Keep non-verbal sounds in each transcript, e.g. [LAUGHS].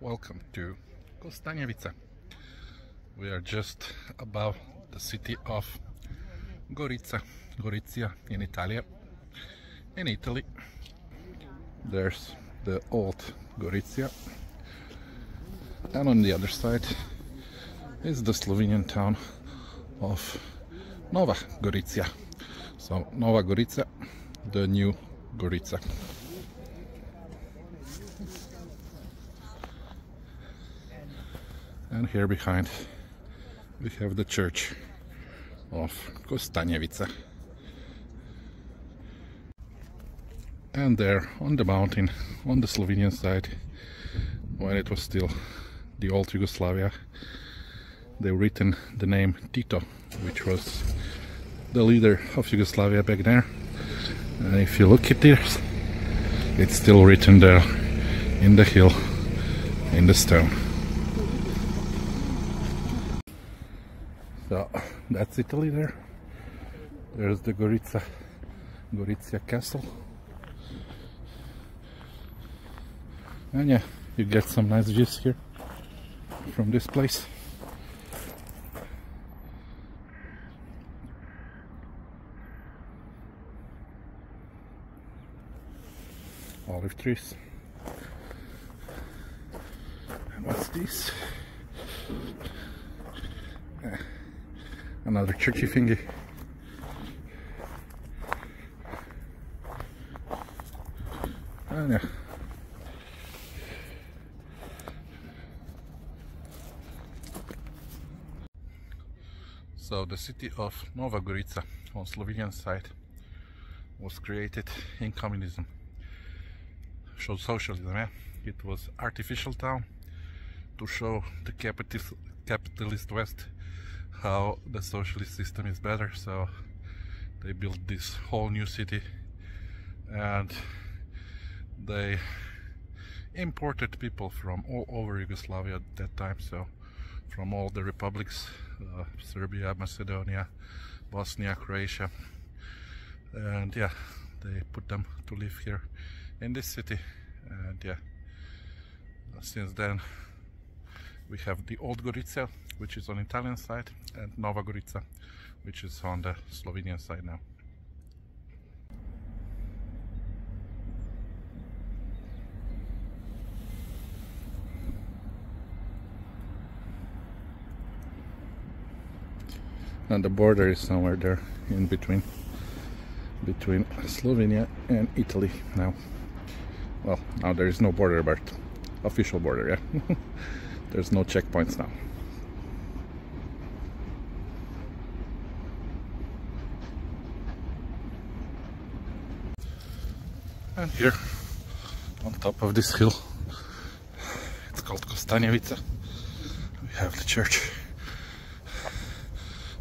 Welcome to Kostanjevica. We are just above the city of Gorica, Gorizia in Italy. In Italy, there's the old Gorizia, and on the other side is the Slovenian town of Nova Gorizia. So Nova Gorica, the new Gorica. and here behind we have the church of Kostanjevica and there on the mountain on the Slovenian side when it was still the old Yugoslavia they written the name Tito which was the leader of Yugoslavia back there and if you look at this it's still written there in the hill in the stone So that's Italy there. There's the Gorica, Gorizia Castle. And yeah, you get some nice views here from this place. Olive trees. And what's this? Eh, another tricky thingy. And yeah. So the city of Nova Gorica on Slovenian side was created in communism. Show socialism? It was artificial town to show the capitalist, capitalist West how the socialist system is better so they built this whole new city and they imported people from all over Yugoslavia at that time so from all the republics uh, Serbia, Macedonia, Bosnia, Croatia and yeah they put them to live here in this city and yeah since then we have the old Gorica which is on Italian side and Nova Gorica which is on the Slovenian side now. And the border is somewhere there in between between Slovenia and Italy now. Well, now there is no border, but official border, yeah. [LAUGHS] There's no checkpoints now. And here, on top of this hill, it's called Kostanjevica. We have the church.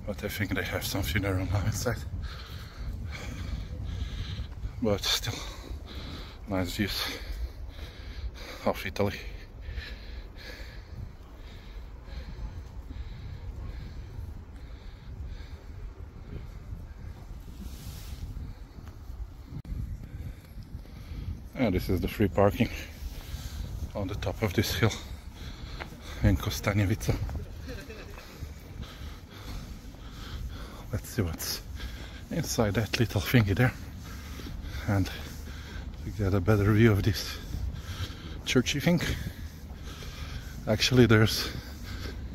But I think they have some funeral now inside. But still, nice views of Italy. And this is the free parking on the top of this hill in Kostanjevica. Let's see what's inside that little thingy there. And to get a better view of this churchy thing. Actually there's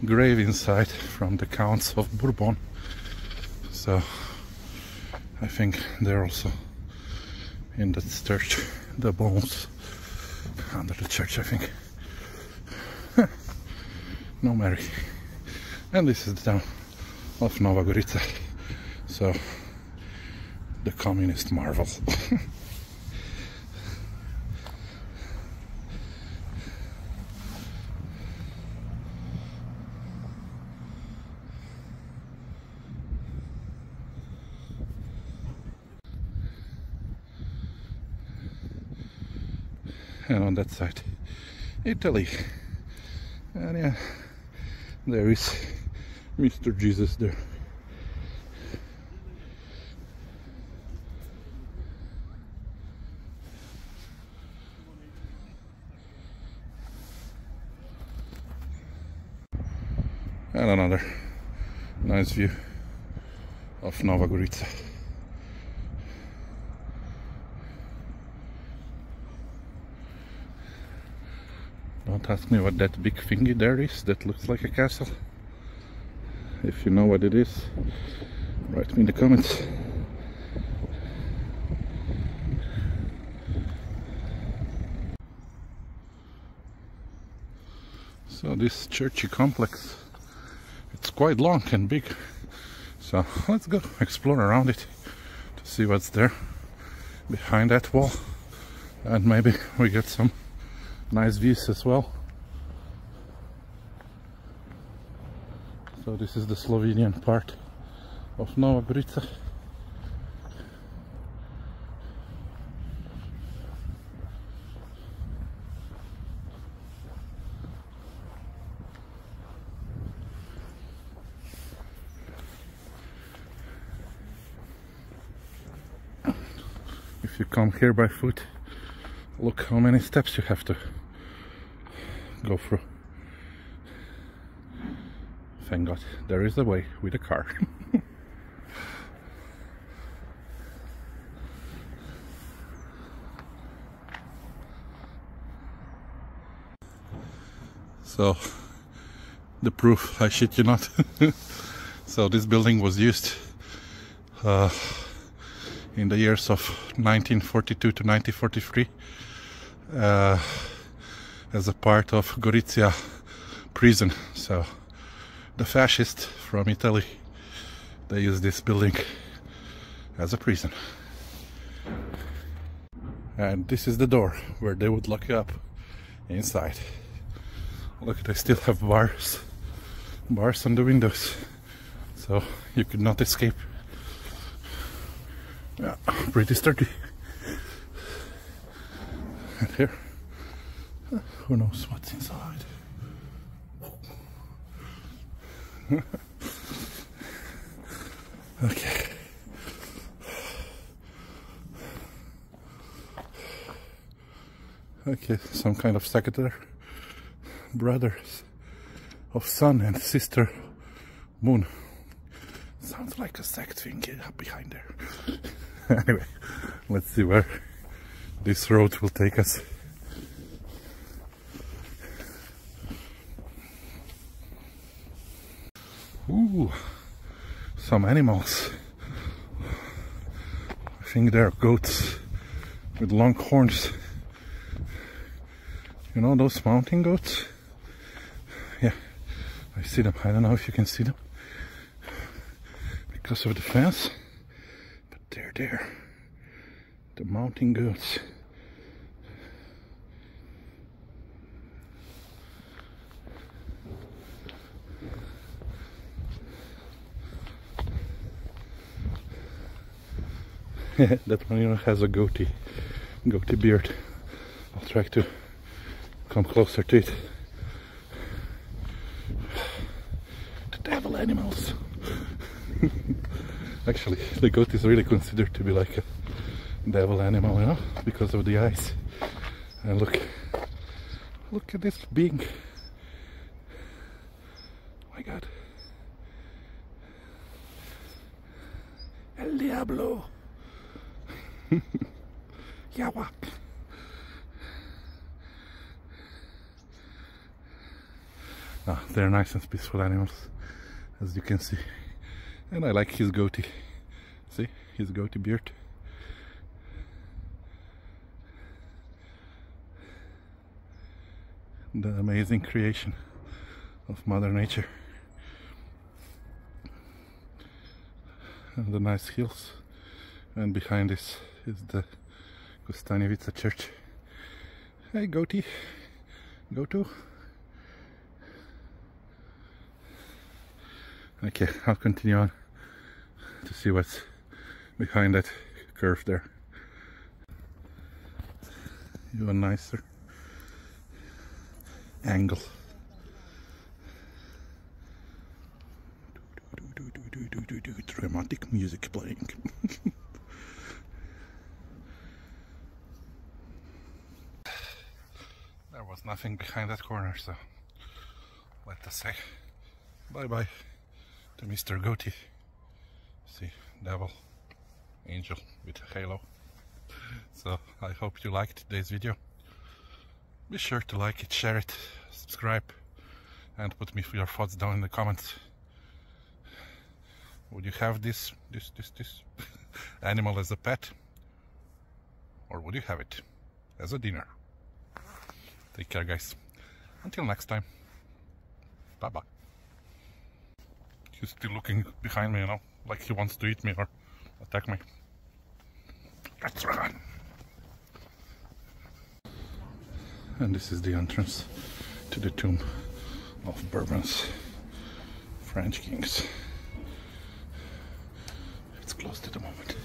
grave inside from the counts of Bourbon. So I think they're also in that church the bones under the church, I think. [LAUGHS] no Mary. And this is the town of Nova Gorica. So, the communist marvel. [LAUGHS] and on that side Italy and yeah there is Mr. Jesus there and another nice view of Nova Gorica. Don't ask me what that big thingy there is that looks like a castle. If you know what it is, write me in the comments. So this churchy complex, quite long and big. So [LAUGHS] let's go explore around it to see what's there behind that wall. And maybe we get some nice views as well. So this is the Slovenian part of Nova Gorica. If you come here by foot, look how many steps you have to go through. Thank God there is a way with a car. [LAUGHS] so the proof, I shit you not. [LAUGHS] so this building was used uh, in the years of 1942 to 1943 uh, as a part of Gorizia prison. So the fascists from Italy, they used this building as a prison. And this is the door where they would lock you up inside. Look, they still have bars, bars on the windows, so you could not escape. Yeah, pretty sturdy. And here, who knows what's inside. [LAUGHS] okay. Okay, some kind of secretary, brothers of sun and sister moon. Sounds like a sect thing behind there. [LAUGHS] anyway, let's see where this road will take us. Ooh, some animals. I think they are goats with long horns. You know those mountain goats? Yeah, I see them. I don't know if you can see them because of the fence, but they're there. The mountain goats. [LAUGHS] that one has a goatee, goatee beard. I'll try to come closer to it. The devil animals. Actually, [LAUGHS] the goat is really considered to be like a devil animal, you know, because of the eyes. And look, look at this being. Oh my God. El Diablo. [LAUGHS] Yawak. Ah, they're nice and peaceful animals, as you can see. And I like his goatee. See, his goatee beard. The amazing creation of Mother Nature. And the nice hills. And behind this is the Kostanjevica church. Hey goatee, go to. Okay, I'll continue on to see what's behind that curve there. Even nicer. angle. Dramatic music playing. [LAUGHS] there was nothing behind that corner, so let us say bye bye to Mr. Goatee. See, devil, angel with a halo. So I hope you liked today's video. Be sure to like it, share it, subscribe, and put me your thoughts down in the comments. Would you have this, this, this, this [LAUGHS] animal as a pet? Or would you have it as a dinner? Take care, guys. Until next time. Bye-bye. He's still looking behind me, you know, like he wants to eat me or attack me. Let's run! And this is the entrance to the tomb of Bourbon's French kings. It's closed at the moment.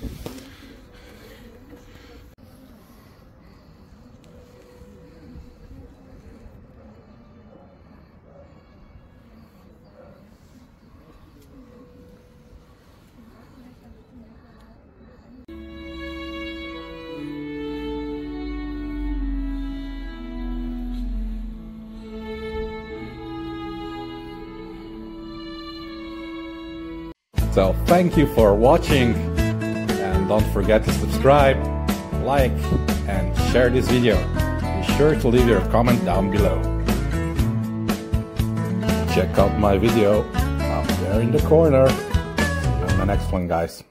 So thank you for watching and don't forget to subscribe, like and share this video. Be sure to leave your comment down below. Check out my video up there in the corner. See you in the next one guys.